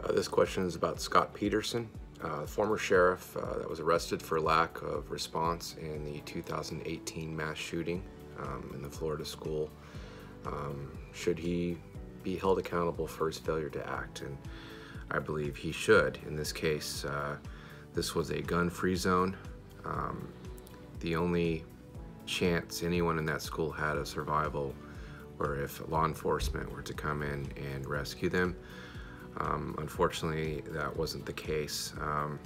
Uh, this question is about Scot Peterson, uh, former sheriff uh, that was arrested for lack of response in the 2018 mass shooting um, in the Florida school. Um, should he be held accountable for his failure to act? And I believe he should. In this case, uh, this was a gun-free zone. Um, the only chance anyone in that school had of survival or if law enforcement were to come in and rescue them. Um, unfortunately, that wasn't the case. Um,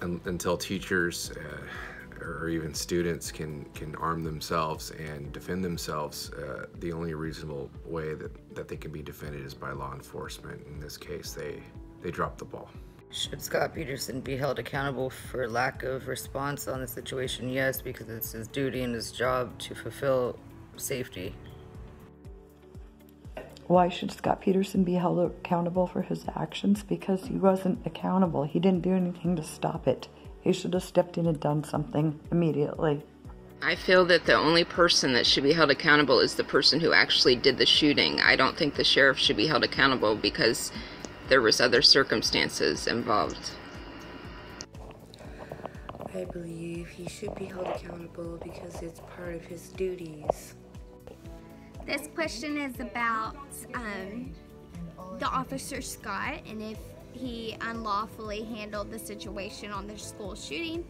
un until teachers uh, or even students can, can arm themselves and defend themselves, uh, the only reasonable way that, that they can be defended is by law enforcement. In this case, they, they dropped the ball. Should Scot Peterson be held accountable for lack of response on the situation? Yes, because it's his duty and his job to fulfill safety. Why should Scot Peterson be held accountable for his actions? Because he wasn't accountable. He didn't do anything to stop it. He should have stepped in and done something immediately. I feel that the only person that should be held accountable is the person who actually did the shooting. I don't think the sheriff should be held accountable because there was other circumstances involved. I believe he should be held accountable because it's part of his duties. This question is about um, the officer Scot and if he unlawfully handled the situation on the school shooting.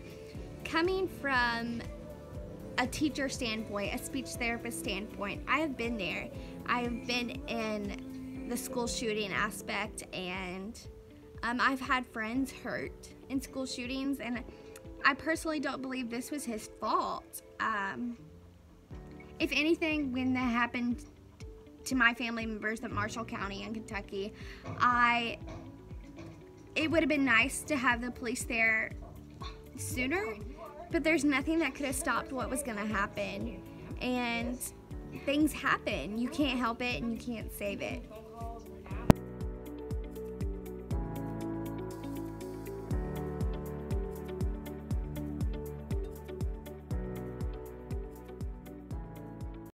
Coming from a teacher standpoint, a speech therapist standpoint, I have been there. I have been in the school shooting aspect and um, I've had friends hurt in school shootings and I personally don't believe this was his fault. Um, if anything, when that happened to my family members at Marshall County in Kentucky, I it would have been nice to have the police there sooner, but there's nothing that could have stopped what was going to happen. And things happen. You can't help it and you can't save it.